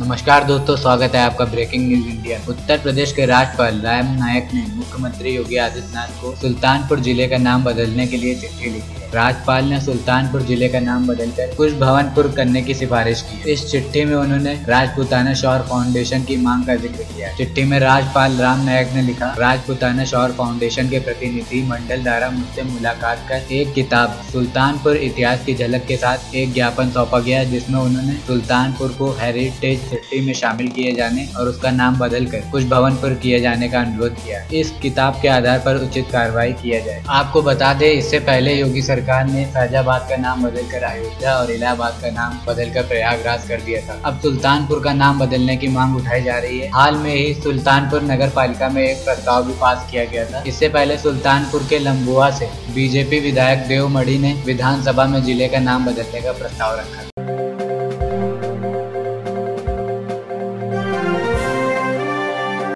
नमस्कार दोस्तों, स्वागत है आपका breaking news India Uttar Pradesh के राज्यपाल, राम नायक ने मुख्यमंत्री योगी आदित्यनाथ को सुल्तानपुर ज़िले का नाम बदलने के लिए चिट्ठी लिखी राज्यपाल ने सुल्तानपुर ज़िले का नाम बदलकर कुछ भवनपुर करने की सिफारिश की इस चिट्ठी में उन्होंने राजपुताना शौर फाउंडेशन की मांग का ज़िक्र किया चिट्ठी में राजपाल राम नायक ने लिखा, राजपुताना शौर फाउंडेशन के प्रतिनिधि मंडल द्वारा मुझसे मुलाकात कर एक किताब, सुल्तानपुर इतिहास की झलक के साथ एक ज्ञापन सौंपा गया जिसमें उन्होंने सुल्तानपुर को हेरिटेज सिटी में शामिल किए जाने और उसका नाम बदल कर कुछ भवनपुर किए जाने का अनुरोध किया इस किताब के आधार पर उचित कार्रवाई किया जाए। आपको बता दें, इससे पहले योगी सरकार सरकार ने फैजाबाद का नाम बदलकर अयोध्या और इलाहाबाद का नाम बदलकर प्रयागराज कर दिया था। अब सुल्तानपुर का नाम बदलने की मांग उठाई जा रही है। हाल में ही सुल्तानपुर नगर पालिका में एक प्रस्ताव भी पास किया गया था। इससे पहले सुल्तानपुर के लम्बुआ से बीजेपी विधायक देव मड़ी ने विधानसभा में ज़िले का नाम बदलने का प्रस्ताव रखा